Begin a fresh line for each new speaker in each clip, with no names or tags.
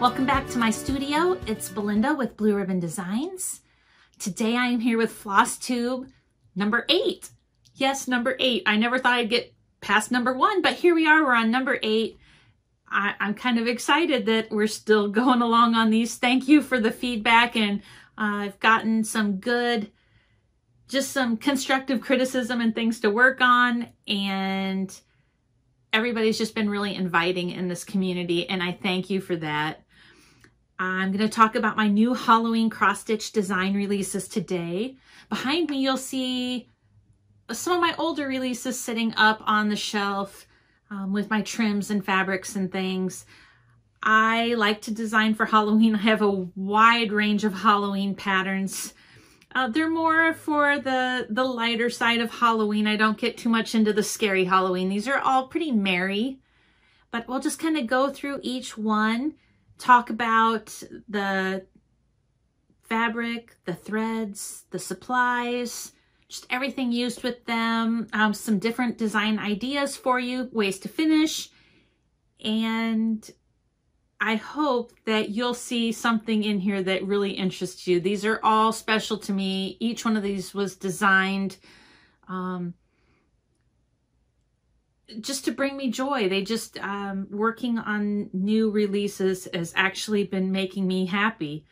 Welcome back to my studio. It's Belinda with Blue Ribbon Designs. Today I am here with floss tube number eight. Yes, number eight. I never thought I'd get past number one, but here we are. We're on number eight. I, am kind of excited that we're still going along on these. Thank you for the feedback and uh, I've gotten some good, just some constructive criticism and things to work on and everybody's just been really inviting in this community and I thank you for that. I'm going to talk about my new Halloween cross-stitch design releases today. Behind me, you'll see some of my older releases sitting up on the shelf um, with my trims and fabrics and things. I like to design for Halloween. I have a wide range of Halloween patterns. Uh, they're more for the, the lighter side of Halloween. I don't get too much into the scary Halloween. These are all pretty merry, but we'll just kind of go through each one talk about the fabric, the threads, the supplies, just everything used with them, um, some different design ideas for you, ways to finish, and I hope that you'll see something in here that really interests you. These are all special to me. Each one of these was designed um, just to bring me joy. They just, um, working on new releases has actually been making me happy.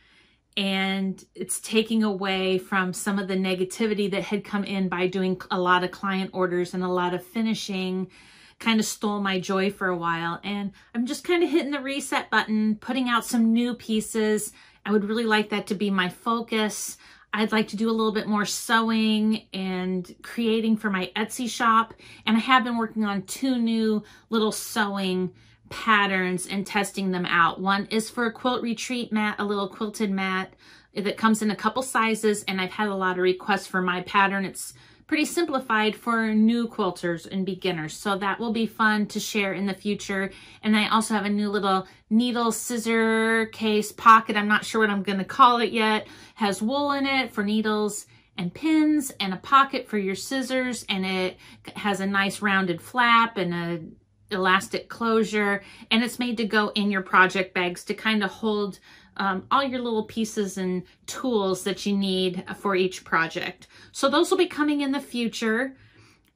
And it's taking away from some of the negativity that had come in by doing a lot of client orders and a lot of finishing kind of stole my joy for a while. And I'm just kind of hitting the reset button, putting out some new pieces. I would really like that to be my focus. I'd like to do a little bit more sewing and creating for my Etsy shop. And I have been working on two new little sewing patterns and testing them out. One is for a quilt retreat mat, a little quilted mat that comes in a couple sizes. And I've had a lot of requests for my pattern. It's pretty simplified for new quilters and beginners. So that will be fun to share in the future. And I also have a new little needle scissor case pocket. I'm not sure what I'm going to call it yet. Has wool in it for needles and pins and a pocket for your scissors. And it has a nice rounded flap and a elastic closure. And it's made to go in your project bags to kind of hold um, all your little pieces and tools that you need for each project. So those will be coming in the future.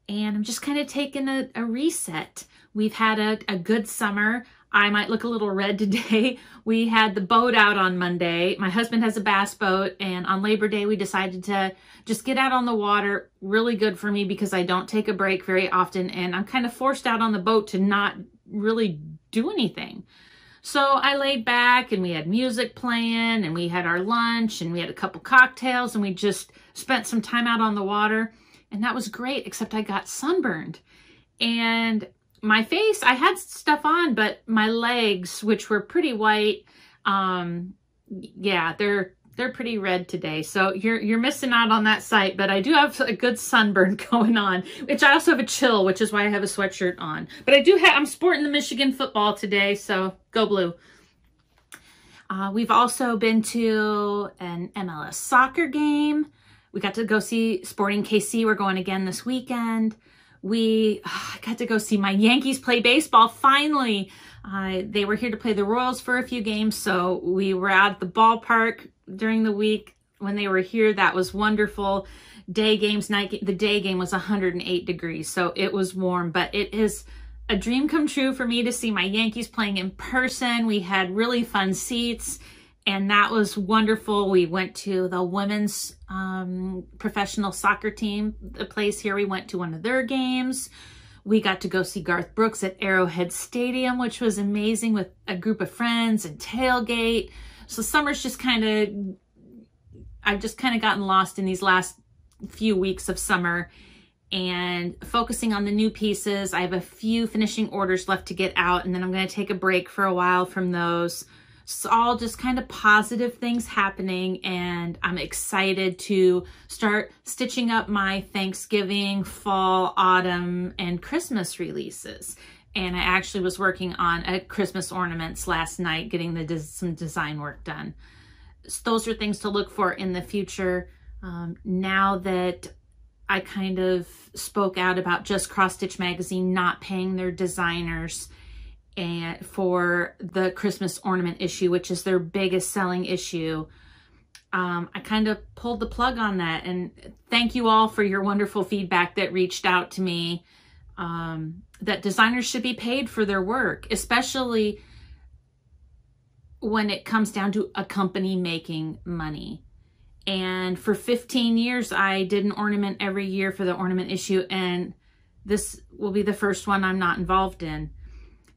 And I'm just kind of taking a, a reset. We've had a, a good summer. I might look a little red today. We had the boat out on Monday. My husband has a bass boat and on Labor Day we decided to just get out on the water. Really good for me because I don't take a break very often and I'm kind of forced out on the boat to not really do anything. So I laid back and we had music playing and we had our lunch and we had a couple cocktails and we just spent some time out on the water. And that was great, except I got sunburned. And my face, I had stuff on, but my legs, which were pretty white, um, yeah, they're they're pretty red today. So you're you're missing out on that sight, but I do have a good sunburn going on, which I also have a chill, which is why I have a sweatshirt on. But I do have, I'm sporting the Michigan football today, so go blue. Uh, we've also been to an MLS soccer game. We got to go see Sporting KC. We're going again this weekend. We oh, got to go see my Yankees play baseball finally. Uh, they were here to play the Royals for a few games, so we were at the ballpark during the week when they were here. That was wonderful. Day games, night the day game was 108 degrees, so it was warm, but it is a dream come true for me to see my Yankees playing in person. We had really fun seats and that was wonderful. We went to the women's um, professional soccer team, the place here. We went to one of their games. We got to go see Garth Brooks at Arrowhead Stadium, which was amazing with a group of friends and tailgate. So summer's just kind of, I've just kind of gotten lost in these last few weeks of summer and focusing on the new pieces. I have a few finishing orders left to get out and then I'm going to take a break for a while from those. It's all just kind of positive things happening and I'm excited to start stitching up my Thanksgiving, fall, autumn, and Christmas releases and I actually was working on a Christmas ornaments last night, getting the some design work done. So those are things to look for in the future. Um, now that I kind of spoke out about just Cross Stitch Magazine not paying their designers, and for the Christmas ornament issue, which is their biggest selling issue. Um, I kind of pulled the plug on that. And thank you all for your wonderful feedback that reached out to me. Um, that designers should be paid for their work, especially when it comes down to a company making money. And for 15 years, I did an ornament every year for the ornament issue, and this will be the first one I'm not involved in.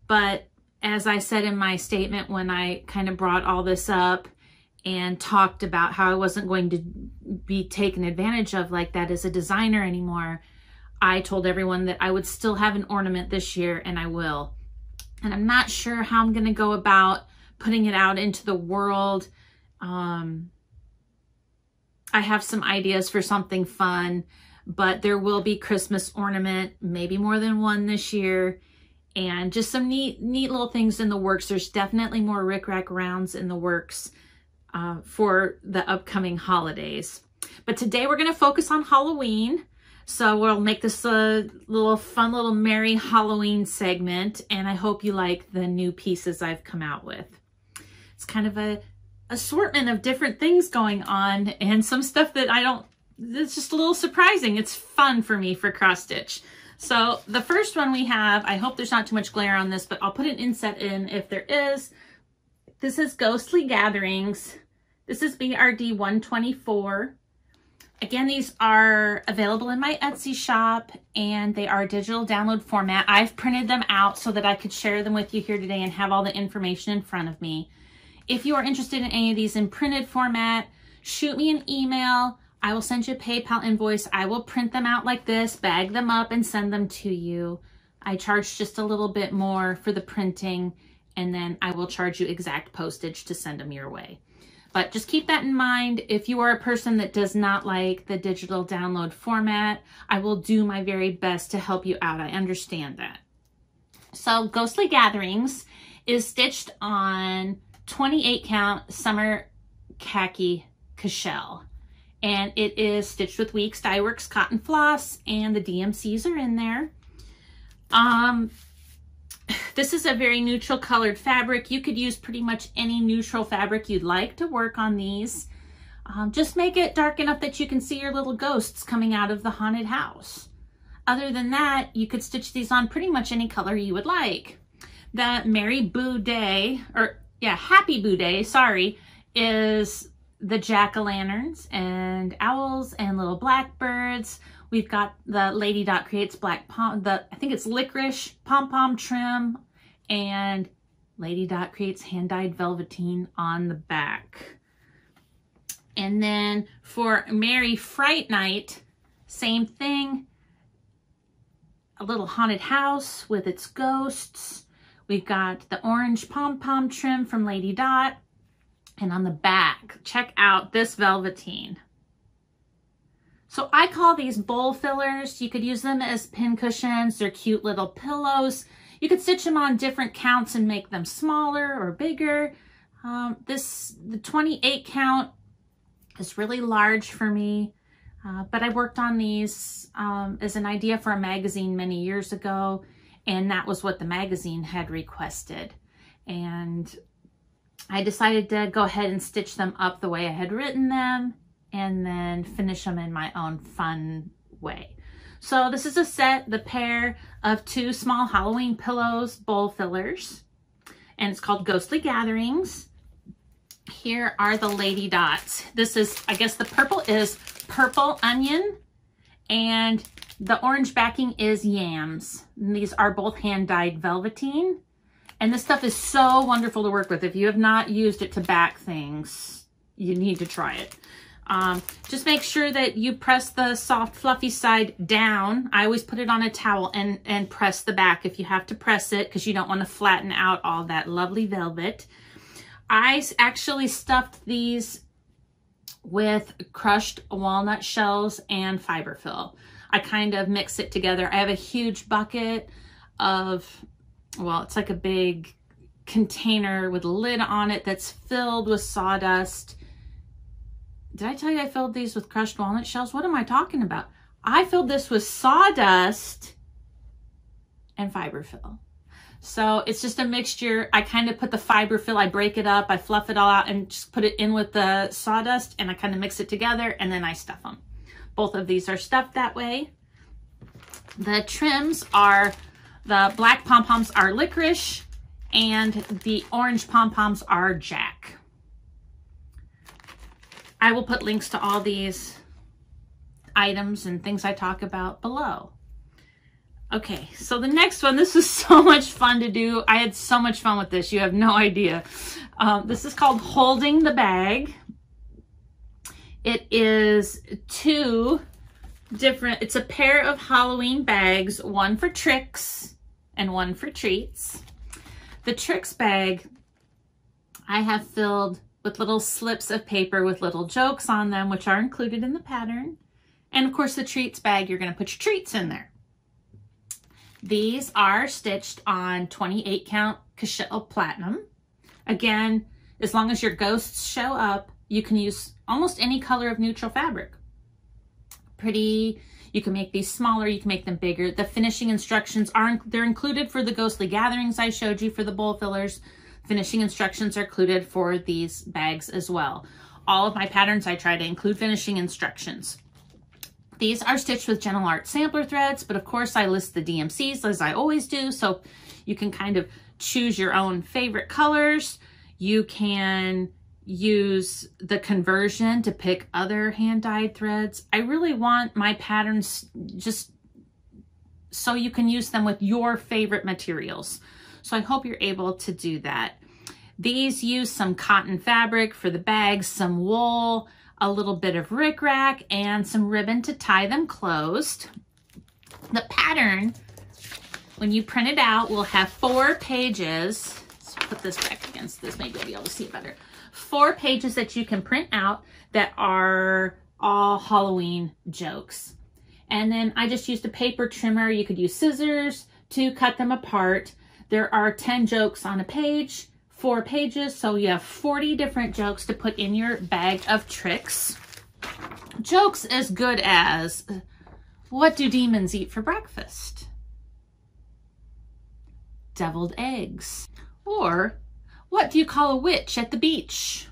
But as I said in my statement when I kind of brought all this up and talked about how I wasn't going to be taken advantage of like that as a designer anymore, I told everyone that I would still have an ornament this year, and I will. And I'm not sure how I'm going to go about putting it out into the world. Um, I have some ideas for something fun, but there will be Christmas ornament, maybe more than one this year, and just some neat, neat little things in the works. There's definitely more Rick Rack rounds in the works uh, for the upcoming holidays. But today we're going to focus on Halloween. So we'll make this a little fun little merry Halloween segment. And I hope you like the new pieces I've come out with. It's kind of a assortment of different things going on and some stuff that I don't, it's just a little surprising. It's fun for me for cross stitch. So the first one we have, I hope there's not too much glare on this, but I'll put an inset in if there is. This is Ghostly Gatherings. This is BRD 124. Again, these are available in my Etsy shop and they are digital download format. I've printed them out so that I could share them with you here today and have all the information in front of me. If you are interested in any of these in printed format, shoot me an email. I will send you a PayPal invoice. I will print them out like this, bag them up, and send them to you. I charge just a little bit more for the printing, and then I will charge you exact postage to send them your way. But just keep that in mind. If you are a person that does not like the digital download format, I will do my very best to help you out. I understand that. So Ghostly Gatherings is stitched on 28 count summer khaki cashel. And it is stitched with Weeks Dye Works cotton floss and the DMCs are in there. Um, this is a very neutral colored fabric. You could use pretty much any neutral fabric you'd like to work on these. Um, just make it dark enough that you can see your little ghosts coming out of the haunted house. Other than that, you could stitch these on pretty much any color you would like. The Merry Boo Day, or yeah, Happy Boo Day, sorry, is the jack-o'-lanterns and owls and little blackbirds. We've got the Lady Dot Creates Black Pom, the I think it's licorice pom-pom trim and Lady Dot Creates hand-dyed velveteen on the back. And then for Merry Fright Night, same thing. A little haunted house with its ghosts. We've got the orange pom-pom trim from Lady Dot. And on the back, check out this velveteen. So I call these bowl fillers. You could use them as pin cushions. They're cute little pillows. You could stitch them on different counts and make them smaller or bigger. Um, this, the 28 count is really large for me. Uh, but I worked on these um, as an idea for a magazine many years ago and that was what the magazine had requested. And I decided to go ahead and stitch them up the way I had written them and then finish them in my own fun way. So this is a set, the pair of two small Halloween pillows bowl fillers, and it's called Ghostly Gatherings. Here are the lady dots. This is, I guess the purple is purple onion, and the orange backing is yams. And these are both hand-dyed velveteen. And this stuff is so wonderful to work with. If you have not used it to back things, you need to try it. Um, just make sure that you press the soft, fluffy side down. I always put it on a towel and, and press the back if you have to press it because you don't want to flatten out all that lovely velvet. I actually stuffed these with crushed walnut shells and fiberfill. I kind of mix it together. I have a huge bucket of, well, it's like a big container with a lid on it that's filled with sawdust. Did I tell you I filled these with crushed walnut shells? What am I talking about? I filled this with sawdust and fiberfill. So it's just a mixture. I kind of put the fiberfill, I break it up, I fluff it all out and just put it in with the sawdust and I kind of mix it together and then I stuff them. Both of these are stuffed that way. The trims are, the black pom-poms are licorice and the orange pom-poms are jack. I will put links to all these items and things I talk about below. Okay, so the next one, this was so much fun to do. I had so much fun with this. You have no idea. Um, this is called Holding the Bag. It is two different, it's a pair of Halloween bags, one for tricks and one for treats. The tricks bag, I have filled with little slips of paper with little jokes on them, which are included in the pattern. And of course the treats bag, you're gonna put your treats in there. These are stitched on 28 count Cashel Platinum. Again, as long as your ghosts show up, you can use almost any color of neutral fabric. Pretty, you can make these smaller, you can make them bigger. The finishing instructions are they're included for the ghostly gatherings I showed you for the bowl fillers. Finishing instructions are included for these bags as well. All of my patterns, I try to include finishing instructions. These are stitched with Gentle Art sampler threads, but of course I list the DMCs as I always do, so you can kind of choose your own favorite colors. You can use the conversion to pick other hand-dyed threads. I really want my patterns just so you can use them with your favorite materials. So I hope you're able to do that. These use some cotton fabric for the bags, some wool, a little bit of rickrack, and some ribbon to tie them closed. The pattern, when you print it out, will have four pages. Let's put this back against this, maybe I'll be able to see it better. Four pages that you can print out that are all Halloween jokes. And then I just used a paper trimmer. You could use scissors to cut them apart. There are 10 jokes on a page four pages, so you have 40 different jokes to put in your bag of tricks. Jokes as good as, what do demons eat for breakfast? Deviled eggs. Or, what do you call a witch at the beach?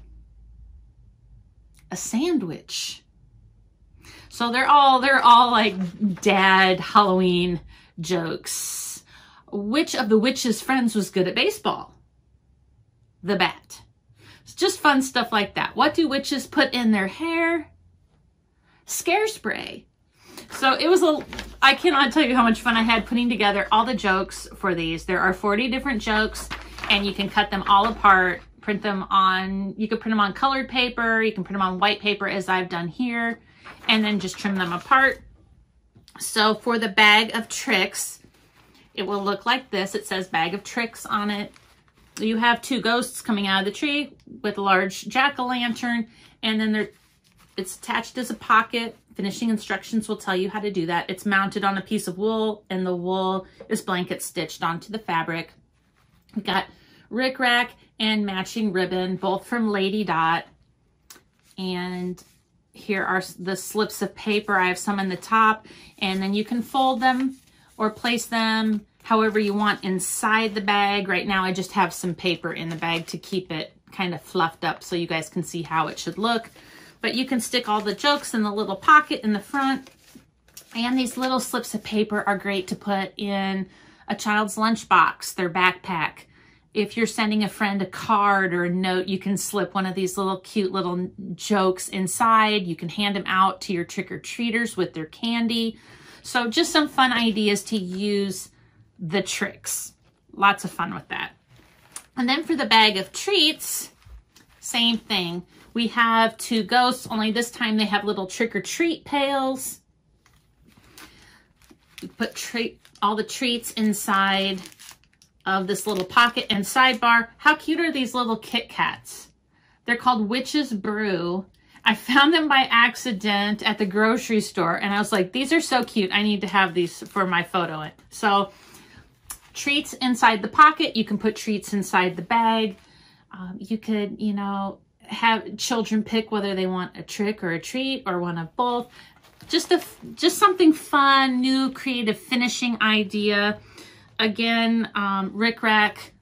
A sandwich. So they're all, they're all like dad Halloween jokes. Which of the witch's friends was good at baseball? the bat. It's just fun stuff like that. What do witches put in their hair? Scare spray. So it was a, I cannot tell you how much fun I had putting together all the jokes for these. There are 40 different jokes and you can cut them all apart, print them on, you can print them on colored paper, you can print them on white paper as I've done here, and then just trim them apart. So for the bag of tricks, it will look like this. It says bag of tricks on it you have two ghosts coming out of the tree with a large jack-o'-lantern, and then there, it's attached as a pocket. Finishing instructions will tell you how to do that. It's mounted on a piece of wool, and the wool is blanket stitched onto the fabric. We got rickrack and matching ribbon, both from Lady Dot. And here are the slips of paper. I have some in the top, and then you can fold them or place them however you want inside the bag. Right now I just have some paper in the bag to keep it kind of fluffed up so you guys can see how it should look. But you can stick all the jokes in the little pocket in the front. And these little slips of paper are great to put in a child's lunchbox, their backpack. If you're sending a friend a card or a note, you can slip one of these little cute little jokes inside. You can hand them out to your trick-or-treaters with their candy. So just some fun ideas to use the tricks. Lots of fun with that. And then for the bag of treats, same thing. We have two ghosts, only this time they have little trick-or-treat pails. We put treat, all the treats inside of this little pocket and sidebar. How cute are these little Kit Kats? They're called Witch's Brew. I found them by accident at the grocery store and I was like, these are so cute. I need to have these for my photo. So treats inside the pocket. You can put treats inside the bag. Um, you could, you know, have children pick whether they want a trick or a treat or one of both. Just a, just something fun, new, creative finishing idea. again, um, Rick Rack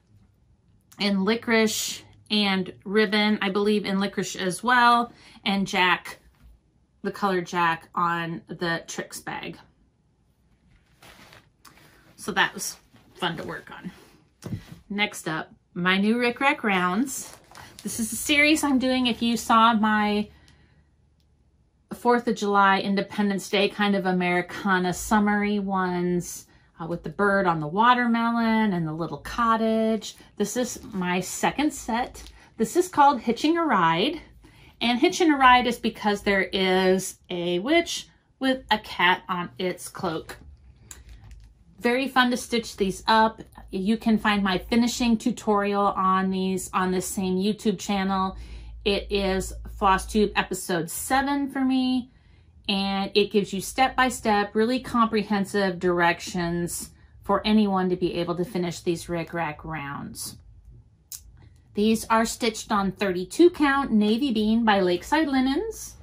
and Licorice and Ribbon, I believe in Licorice as well, and Jack, the color Jack on the Tricks bag. So that was fun to work on. Next up, my new Rick Rack rounds. This is a series I'm doing. If you saw my 4th of July Independence Day kind of Americana summary ones uh, with the bird on the watermelon and the little cottage. This is my second set. This is called Hitching a Ride. And Hitching a Ride is because there is a witch with a cat on its cloak. Very fun to stitch these up. You can find my finishing tutorial on these on this same YouTube channel. It is FlossTube episode 7 for me and it gives you step-by-step, -step, really comprehensive directions for anyone to be able to finish these Rick Rack rounds. These are stitched on 32 count Navy Bean by Lakeside Linens.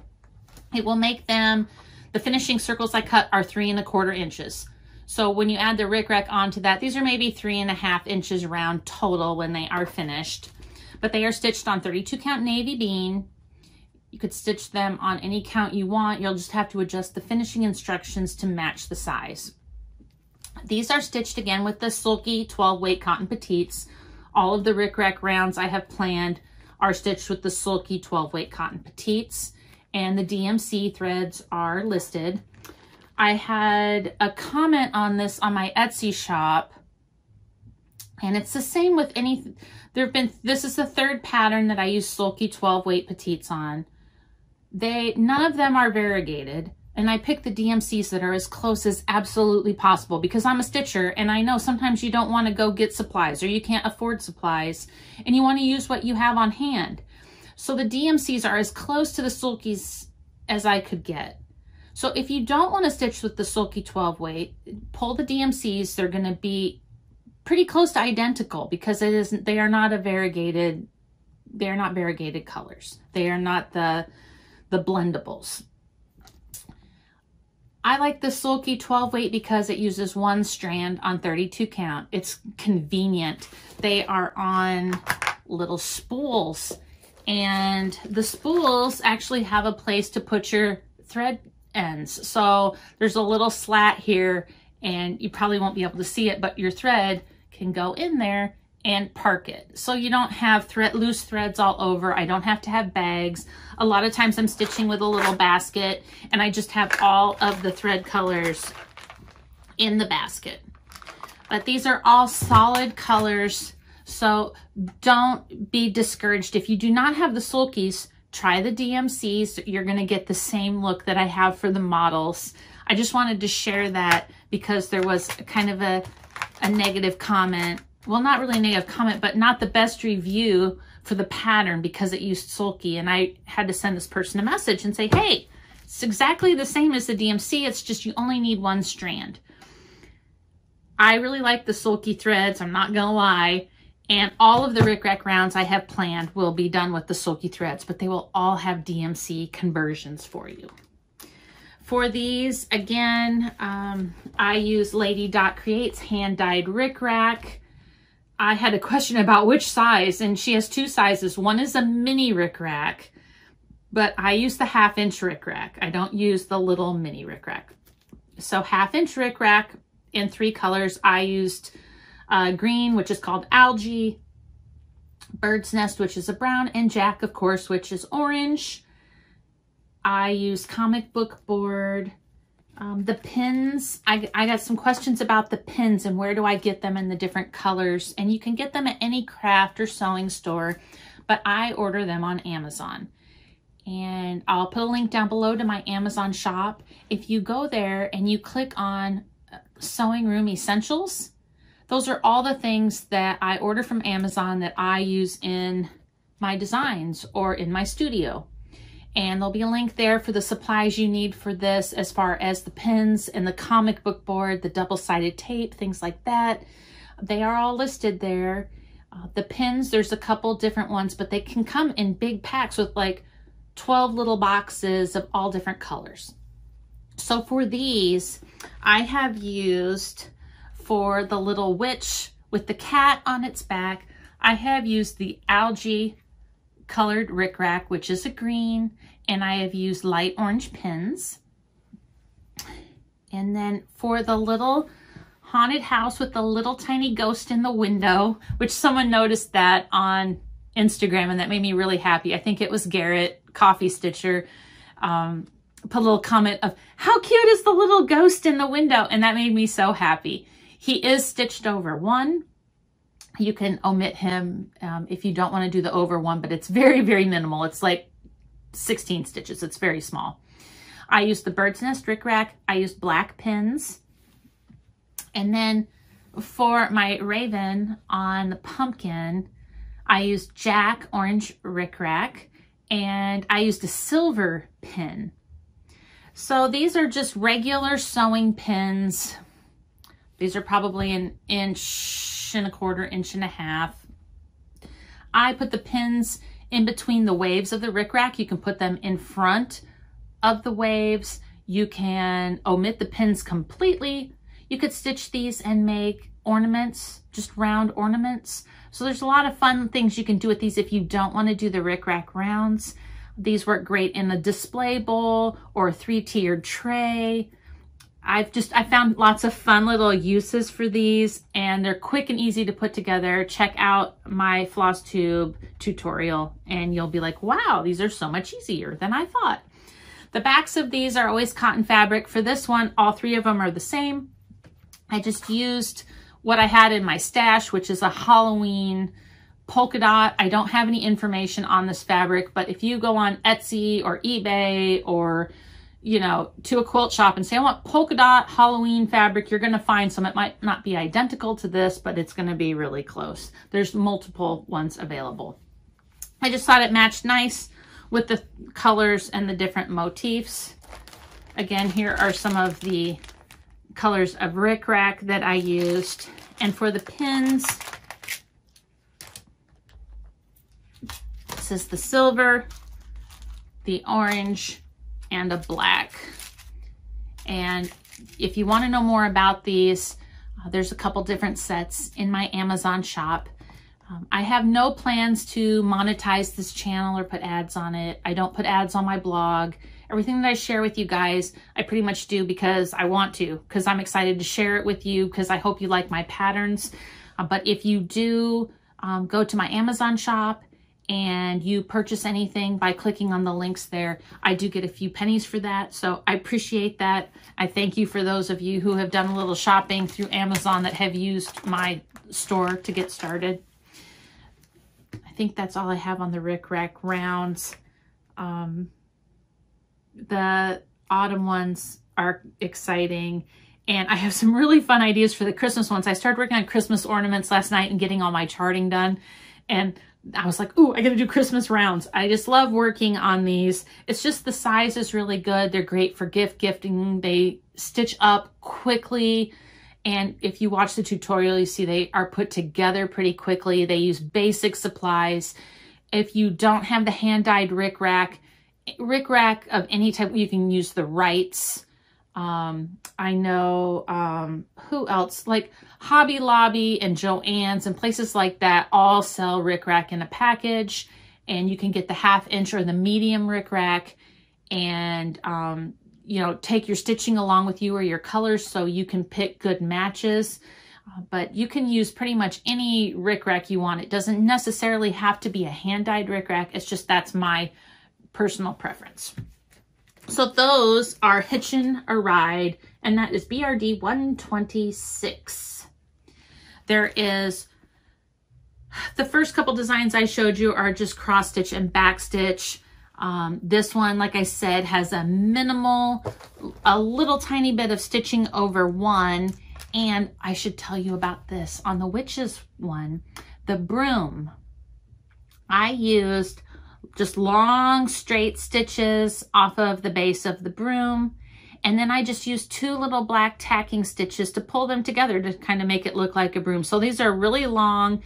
It will make them, the finishing circles I cut are three and a quarter inches. So when you add the Rick Rack onto that, these are maybe three and a half inches round total when they are finished. But they are stitched on 32 count Navy Bean you could stitch them on any count you want. You'll just have to adjust the finishing instructions to match the size. These are stitched again with the Sulky 12 weight cotton petites. All of the Rick Rack rounds I have planned are stitched with the Sulky 12 weight cotton petites and the DMC threads are listed. I had a comment on this on my Etsy shop and it's the same with any, there have been, this is the third pattern that I use Sulky 12 weight petites on. They, none of them are variegated. And I pick the DMCs that are as close as absolutely possible because I'm a stitcher and I know sometimes you don't want to go get supplies or you can't afford supplies and you want to use what you have on hand. So the DMCs are as close to the sulkies as I could get. So if you don't want to stitch with the sulky 12 weight, pull the DMCs. They're going to be pretty close to identical because it isn't, they are not a variegated, they're not variegated colors. They are not the the blendables. I like the Sulky 12 weight because it uses one strand on 32 count. It's convenient. They are on little spools and the spools actually have a place to put your thread ends. So there's a little slat here and you probably won't be able to see it, but your thread can go in there and park it. So you don't have thread, loose threads all over. I don't have to have bags. A lot of times I'm stitching with a little basket and I just have all of the thread colors in the basket. But these are all solid colors. So don't be discouraged. If you do not have the sulkies, try the DMCs. You're going to get the same look that I have for the models. I just wanted to share that because there was kind of a, a negative comment well, not really a negative comment, but not the best review for the pattern because it used sulky. And I had to send this person a message and say, hey, it's exactly the same as the DMC. It's just you only need one strand. I really like the sulky threads. I'm not going to lie. And all of the Rick Rack rounds I have planned will be done with the sulky threads, but they will all have DMC conversions for you. For these, again, um, I use Lady Dot Creates hand-dyed Rick Rack. I had a question about which size, and she has two sizes. One is a mini Rick Rack, but I use the half inch Rick Rack. I don't use the little mini Rick Rack. So half inch Rick Rack in three colors. I used uh, green, which is called algae, bird's nest, which is a brown, and Jack, of course, which is orange. I use comic book board, um, the pins, I, I got some questions about the pins and where do I get them in the different colors. And you can get them at any craft or sewing store, but I order them on Amazon. And I'll put a link down below to my Amazon shop. If you go there and you click on uh, Sewing Room Essentials, those are all the things that I order from Amazon that I use in my designs or in my studio and there'll be a link there for the supplies you need for this as far as the pins and the comic book board, the double-sided tape, things like that. They are all listed there. Uh, the pins, there's a couple different ones, but they can come in big packs with like 12 little boxes of all different colors. So for these, I have used for the little witch with the cat on its back, I have used the algae colored rickrack, which is a green, and I have used light orange pins. And then for the little haunted house with the little tiny ghost in the window, which someone noticed that on Instagram and that made me really happy. I think it was Garrett, Coffee Stitcher, um, put a little comment of, how cute is the little ghost in the window? And that made me so happy. He is stitched over one. You can omit him um, if you don't want to do the over one, but it's very, very minimal. It's like 16 stitches. It's very small. I used the bird's nest rickrack. I used black pins. And then for my raven on the pumpkin, I used Jack Orange Rickrack and I used a silver pin. So these are just regular sewing pins. These are probably an inch and a quarter, inch and a half. I put the pins in between the waves of the rickrack. You can put them in front of the waves. You can omit the pins completely. You could stitch these and make ornaments, just round ornaments. So there's a lot of fun things you can do with these if you don't want to do the rickrack rounds. These work great in a display bowl or a three-tiered tray. I've just, I found lots of fun little uses for these and they're quick and easy to put together. Check out my floss tube tutorial and you'll be like, wow, these are so much easier than I thought. The backs of these are always cotton fabric. For this one, all three of them are the same. I just used what I had in my stash, which is a Halloween polka dot. I don't have any information on this fabric, but if you go on Etsy or eBay or, you know, to a quilt shop and say, I want polka dot Halloween fabric, you're going to find some. It might not be identical to this, but it's going to be really close. There's multiple ones available. I just thought it matched nice with the colors and the different motifs. Again, here are some of the colors of Rick Rack that I used. And for the pins, this is the silver, the orange, and a black. And if you want to know more about these, uh, there's a couple different sets in my Amazon shop. Um, I have no plans to monetize this channel or put ads on it. I don't put ads on my blog. Everything that I share with you guys, I pretty much do because I want to, because I'm excited to share it with you, because I hope you like my patterns. Uh, but if you do um, go to my Amazon shop and you purchase anything by clicking on the links there, I do get a few pennies for that. So I appreciate that. I thank you for those of you who have done a little shopping through Amazon that have used my store to get started. I think that's all I have on the Rick Rack rounds. Um, the autumn ones are exciting. And I have some really fun ideas for the Christmas ones. I started working on Christmas ornaments last night and getting all my charting done. And I was like, ooh, I got to do Christmas rounds. I just love working on these. It's just the size is really good. They're great for gift gifting. They stitch up quickly. And if you watch the tutorial, you see they are put together pretty quickly. They use basic supplies. If you don't have the hand-dyed rickrack, rickrack of any type, you can use the Wrights. Um, I know, um, who else? Like Hobby Lobby and Joann's and places like that all sell rickrack in a package. And you can get the half inch or the medium rickrack and, um, you know, take your stitching along with you or your colors so you can pick good matches. Uh, but you can use pretty much any rickrack you want. It doesn't necessarily have to be a hand-dyed rickrack. It's just that's my personal preference. So those are Hitchin' a Ride, and that is BRD 126. There is, the first couple designs I showed you are just cross stitch and back stitch. Um, this one, like I said, has a minimal, a little tiny bit of stitching over one. And I should tell you about this. On the witches one, the broom, I used just long straight stitches off of the base of the broom. And then I just used two little black tacking stitches to pull them together to kind of make it look like a broom. So these are really long.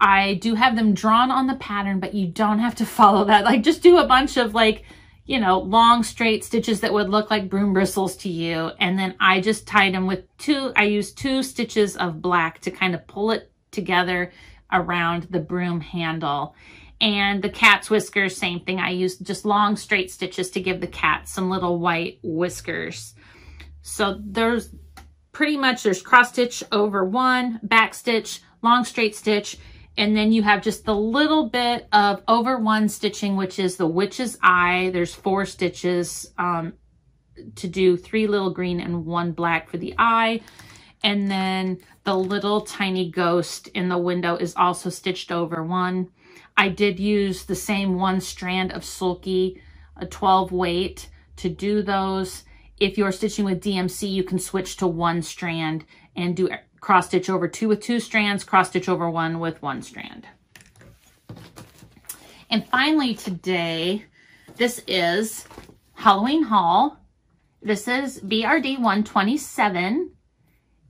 I do have them drawn on the pattern, but you don't have to follow that. Like just do a bunch of like, you know, long straight stitches that would look like broom bristles to you. And then I just tied them with two, I used two stitches of black to kind of pull it together around the broom handle. And the cat's whiskers, same thing. I used just long straight stitches to give the cat some little white whiskers. So there's pretty much, there's cross stitch over one, back stitch, long straight stitch, and then you have just the little bit of over one stitching, which is the witch's eye. There's four stitches um, to do three little green and one black for the eye. And then the little tiny ghost in the window is also stitched over one. I did use the same one strand of Sulky, a 12 weight to do those. If you're stitching with DMC, you can switch to one strand and do cross stitch over two with two strands, cross stitch over one with one strand. And finally today, this is Halloween haul. This is BRD 127.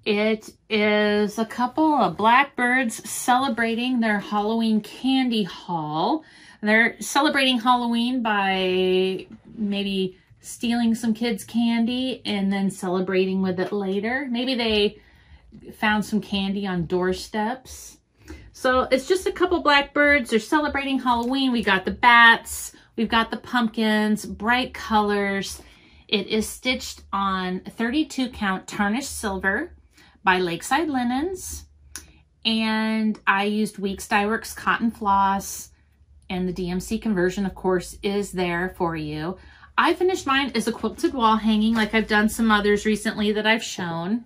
It is a couple of blackbirds celebrating their Halloween candy haul. They're celebrating Halloween by maybe stealing some kids' candy and then celebrating with it later. Maybe they found some candy on doorsteps. So it's just a couple blackbirds. They're celebrating Halloween. We got the bats. We've got the pumpkins, bright colors. It is stitched on 32 count tarnished silver by Lakeside Linens. And I used Weeks Dye Works cotton floss and the DMC conversion, of course, is there for you. I finished mine as a quilted wall hanging like I've done some others recently that I've shown.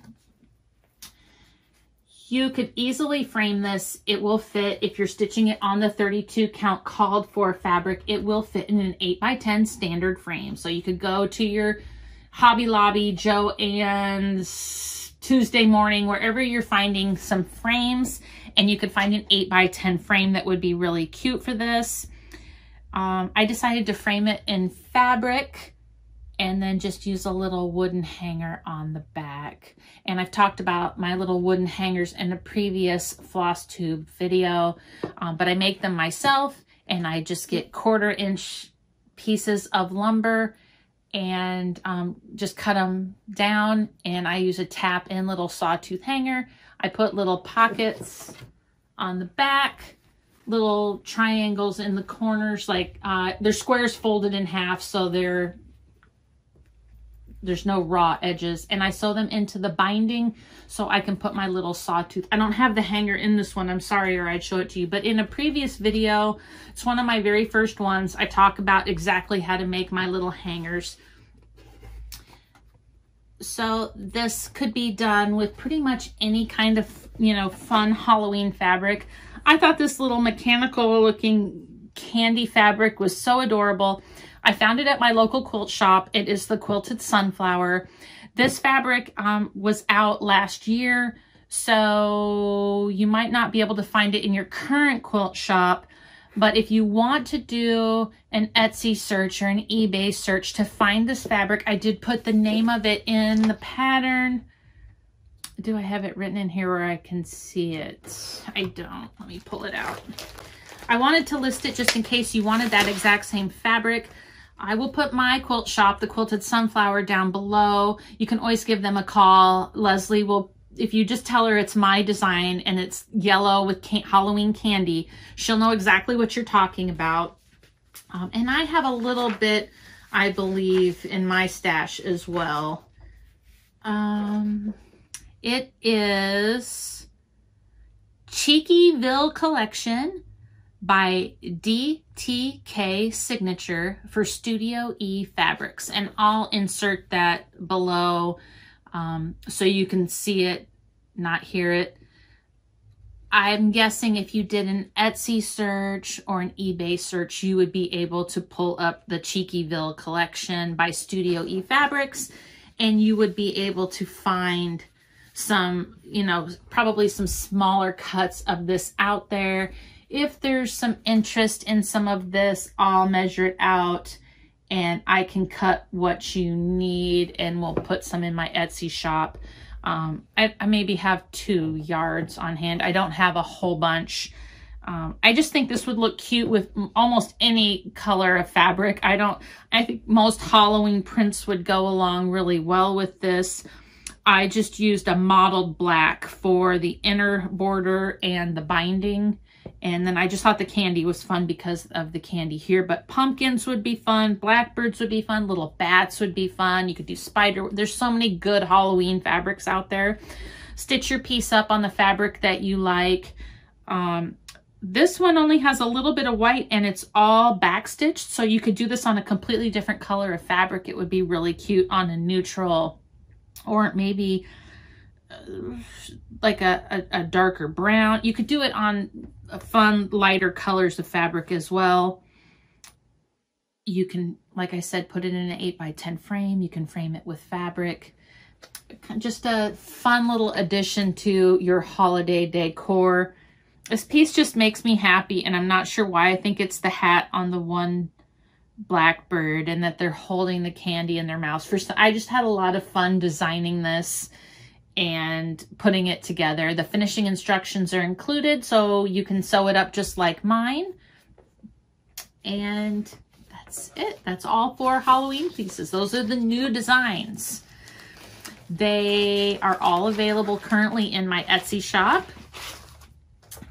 You could easily frame this. It will fit if you're stitching it on the 32 count called for fabric. It will fit in an 8 by 10 standard frame. So you could go to your Hobby Lobby, Joann's, Tuesday morning, wherever you're finding some frames and you could find an 8 by 10 frame that would be really cute for this. Um, I decided to frame it in fabric and then just use a little wooden hanger on the back. And I've talked about my little wooden hangers in a previous floss tube video, um, but I make them myself and I just get quarter inch pieces of lumber and um, just cut them down and I use a tap in little sawtooth hanger. I put little pockets on the back, little triangles in the corners, like uh, they're squares folded in half so they're there's no raw edges and I sew them into the binding so I can put my little sawtooth. I don't have the hanger in this one, I'm sorry, or I'd show it to you, but in a previous video, it's one of my very first ones, I talk about exactly how to make my little hangers. So this could be done with pretty much any kind of, you know, fun Halloween fabric. I thought this little mechanical looking candy fabric was so adorable. I found it at my local quilt shop. It is the Quilted Sunflower. This fabric um, was out last year, so you might not be able to find it in your current quilt shop. But if you want to do an Etsy search or an eBay search to find this fabric, I did put the name of it in the pattern. Do I have it written in here where I can see it? I don't. Let me pull it out. I wanted to list it just in case you wanted that exact same fabric. I will put my quilt shop, the Quilted Sunflower, down below. You can always give them a call. Leslie will, if you just tell her it's my design and it's yellow with can Halloween candy, she'll know exactly what you're talking about. Um, and I have a little bit, I believe, in my stash as well. Um, it is Cheekyville Collection by DTK Signature for Studio E Fabrics. And I'll insert that below um, so you can see it, not hear it. I'm guessing if you did an Etsy search or an eBay search, you would be able to pull up the Cheekyville collection by Studio E Fabrics and you would be able to find some, you know, probably some smaller cuts of this out there if there's some interest in some of this, I'll measure it out and I can cut what you need and we'll put some in my Etsy shop. Um, I, I, maybe have two yards on hand. I don't have a whole bunch Um, I just think this would look cute with almost any color of fabric. I don't, I think most Halloween prints would go along really well with this. I just used a mottled black for the inner border and the binding. And then I just thought the candy was fun because of the candy here. But pumpkins would be fun. Blackbirds would be fun. Little bats would be fun. You could do spider. There's so many good Halloween fabrics out there. Stitch your piece up on the fabric that you like. Um, this one only has a little bit of white and it's all backstitched. So you could do this on a completely different color of fabric. It would be really cute on a neutral or maybe uh, like a, a, a, darker brown. You could do it on a fun, lighter colors of fabric as well. You can, like I said, put it in an 8 by 10 frame. You can frame it with fabric. Just a fun little addition to your holiday decor. This piece just makes me happy, and I'm not sure why. I think it's the hat on the one blackbird and that they're holding the candy in their mouths. First, I just had a lot of fun designing this and putting it together. The finishing instructions are included, so you can sew it up just like mine. And that's it. That's all four Halloween pieces. Those are the new designs. They are all available currently in my Etsy shop.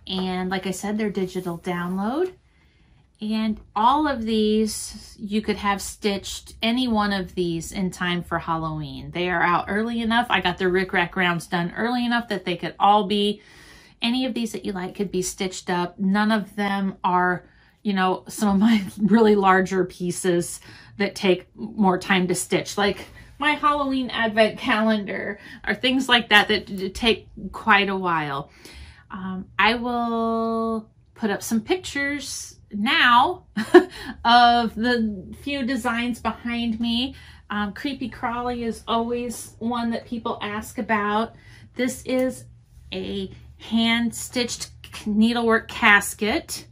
And like I said, they're digital download. And all of these, you could have stitched any one of these in time for Halloween. They are out early enough. I got the Rick Rack rounds done early enough that they could all be, any of these that you like could be stitched up. None of them are, you know, some of my really larger pieces that take more time to stitch. Like my Halloween advent calendar or things like that that take quite a while. Um, I will put up some pictures now of the few designs behind me. Um, Creepy Crawly is always one that people ask about. This is a hand-stitched needlework casket.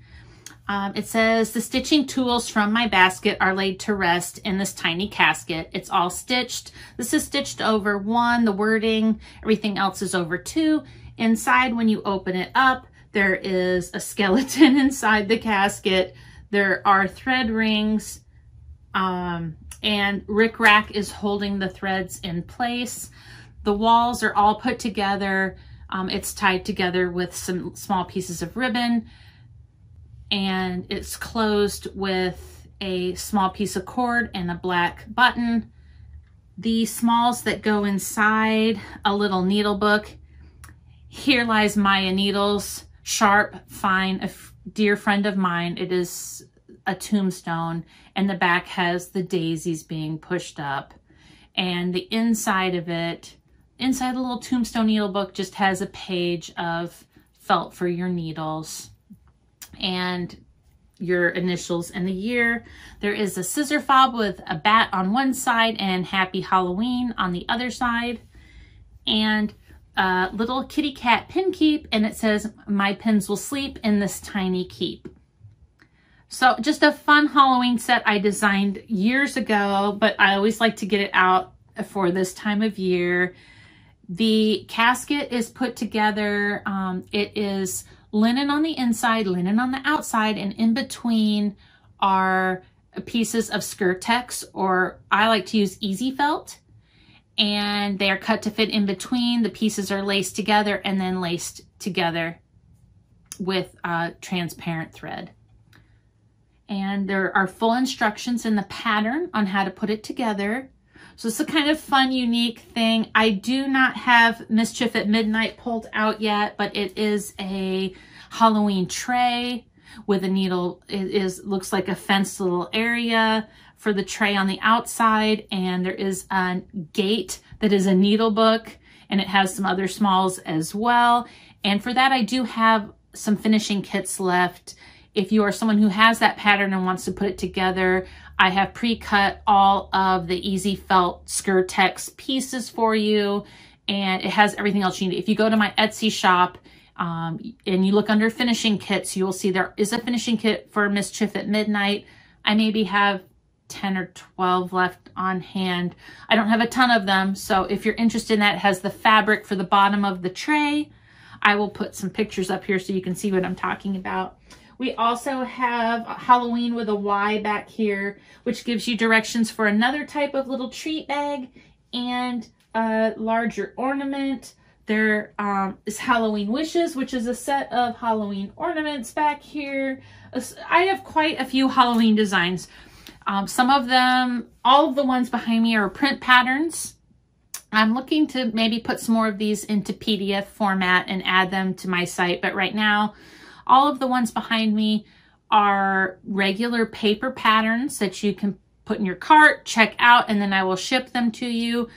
Um, it says, the stitching tools from my basket are laid to rest in this tiny casket. It's all stitched. This is stitched over one, the wording, everything else is over two. Inside, when you open it up, there is a skeleton inside the casket. There are thread rings, um, and Rick Rack is holding the threads in place. The walls are all put together. Um, it's tied together with some small pieces of ribbon, and it's closed with a small piece of cord and a black button. The smalls that go inside a little needle book here lies Maya Needles, sharp, fine, a dear friend of mine. It is a tombstone, and the back has the daisies being pushed up. And the inside of it, inside the little tombstone needle book, just has a page of felt for your needles and your initials and the year. There is a scissor fob with a bat on one side and Happy Halloween on the other side. And a little kitty cat pin keep and it says, my pins will sleep in this tiny keep. So just a fun Halloween set I designed years ago, but I always like to get it out for this time of year. The casket is put together. Um, it is linen on the inside, linen on the outside, and in between are pieces of Skirtex, or I like to use Easy Felt and they are cut to fit in between. The pieces are laced together and then laced together with uh, transparent thread. And there are full instructions in the pattern on how to put it together. So it's a kind of fun, unique thing. I do not have Mischief at Midnight pulled out yet, but it is a Halloween tray with a needle. It is looks like a fenced little area for the tray on the outside and there is a gate that is a needle book and it has some other smalls as well. And for that, I do have some finishing kits left. If you are someone who has that pattern and wants to put it together, I have pre-cut all of the Easy Felt Skirtex pieces for you and it has everything else you need. If you go to my Etsy shop um, and you look under finishing kits, you will see there is a finishing kit for Mischief at Midnight. I maybe have 10 or 12 left on hand. I don't have a ton of them, so if you're interested in that, has the fabric for the bottom of the tray. I will put some pictures up here so you can see what I'm talking about. We also have Halloween with a Y back here, which gives you directions for another type of little treat bag and a larger ornament. There um, is Halloween Wishes, which is a set of Halloween ornaments back here. I have quite a few Halloween designs. Um, some of them, all of the ones behind me are print patterns. I'm looking to maybe put some more of these into PDF format and add them to my site. But right now, all of the ones behind me are regular paper patterns that you can put in your cart, check out, and then I will ship them to you.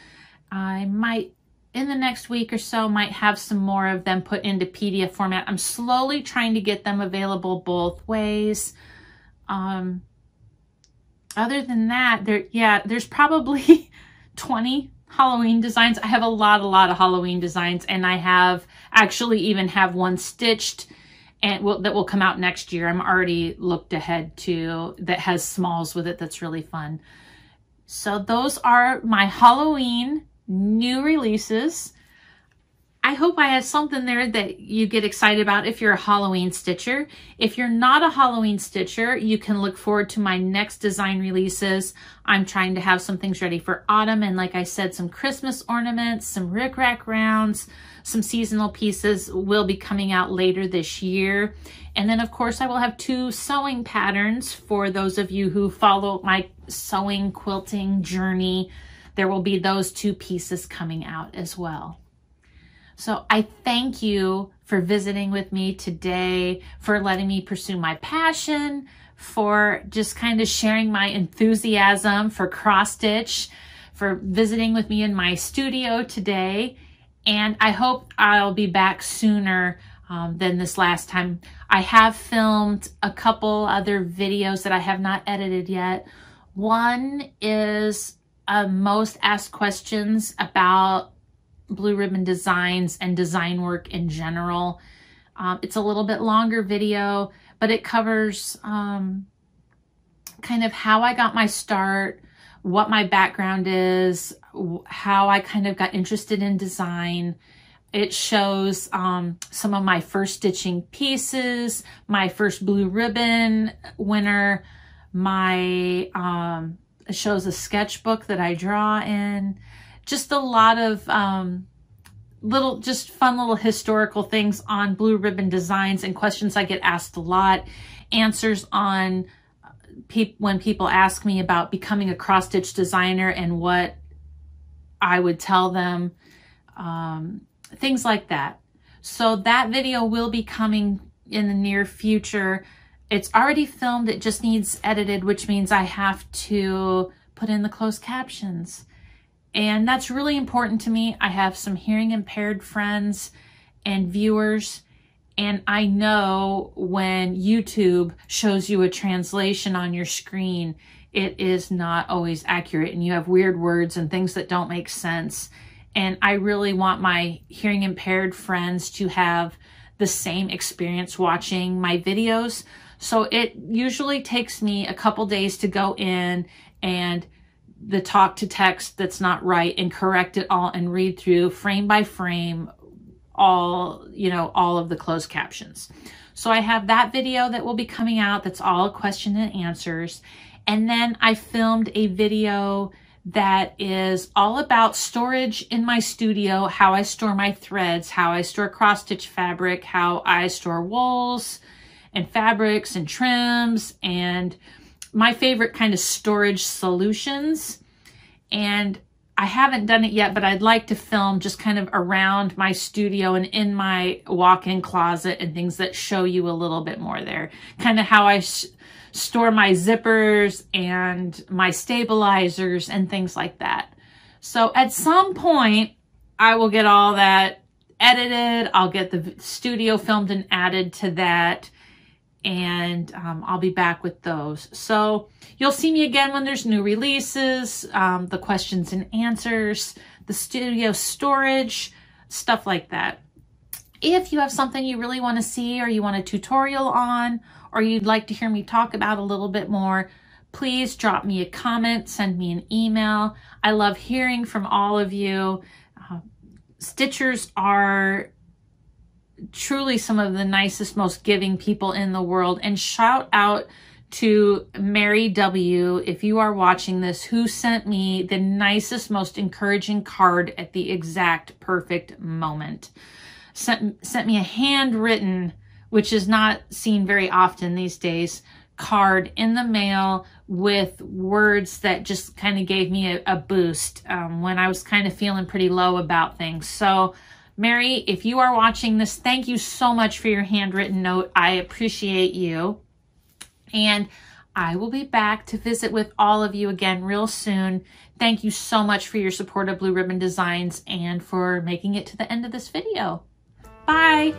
I might, in the next week or so, might have some more of them put into PDF format. I'm slowly trying to get them available both ways. Um, other than that, there, yeah, there's probably 20 Halloween designs. I have a lot, a lot of Halloween designs, and I have actually even have one stitched and will, that will come out next year. I'm already looked ahead to that has smalls with it. That's really fun. So those are my Halloween new releases. I hope I have something there that you get excited about if you're a Halloween stitcher. If you're not a Halloween stitcher, you can look forward to my next design releases. I'm trying to have some things ready for autumn and like I said, some Christmas ornaments, some rickrack rounds, some seasonal pieces will be coming out later this year. And then of course I will have two sewing patterns for those of you who follow my sewing quilting journey. There will be those two pieces coming out as well. So I thank you for visiting with me today, for letting me pursue my passion, for just kind of sharing my enthusiasm for cross stitch, for visiting with me in my studio today. And I hope I'll be back sooner um, than this last time. I have filmed a couple other videos that I have not edited yet. One is uh, most asked questions about Blue Ribbon Designs and design work in general. Um, it's a little bit longer video, but it covers um, kind of how I got my start, what my background is, how I kind of got interested in design. It shows um, some of my first stitching pieces, my first blue ribbon winner, my, um, it shows a sketchbook that I draw in just a lot of um, little, just fun little historical things on blue ribbon designs and questions I get asked a lot, answers on pe when people ask me about becoming a cross stitch designer and what I would tell them, um, things like that. So that video will be coming in the near future. It's already filmed, it just needs edited, which means I have to put in the closed captions. And that's really important to me. I have some hearing impaired friends and viewers. And I know when YouTube shows you a translation on your screen, it is not always accurate and you have weird words and things that don't make sense. And I really want my hearing impaired friends to have the same experience watching my videos. So it usually takes me a couple days to go in and the talk to text that's not right and correct it all and read through frame by frame all, you know, all of the closed captions. So I have that video that will be coming out that's all question and answers. And then I filmed a video that is all about storage in my studio, how I store my threads, how I store cross stitch fabric, how I store wools and fabrics and trims and my favorite kind of storage solutions. And I haven't done it yet, but I'd like to film just kind of around my studio and in my walk-in closet and things that show you a little bit more there. Kind of how I store my zippers and my stabilizers and things like that. So at some point, I will get all that edited. I'll get the studio filmed and added to that and um, I'll be back with those. So you'll see me again when there's new releases, um, the questions and answers, the studio storage, stuff like that. If you have something you really want to see or you want a tutorial on, or you'd like to hear me talk about a little bit more, please drop me a comment, send me an email. I love hearing from all of you. Uh, Stitchers are truly some of the nicest, most giving people in the world. And shout out to Mary W., if you are watching this, who sent me the nicest, most encouraging card at the exact perfect moment. Sent, sent me a handwritten, which is not seen very often these days, card in the mail with words that just kind of gave me a, a boost um, when I was kind of feeling pretty low about things. So, Mary, if you are watching this, thank you so much for your handwritten note. I appreciate you. And I will be back to visit with all of you again real soon. Thank you so much for your support of Blue Ribbon Designs and for making it to the end of this video. Bye.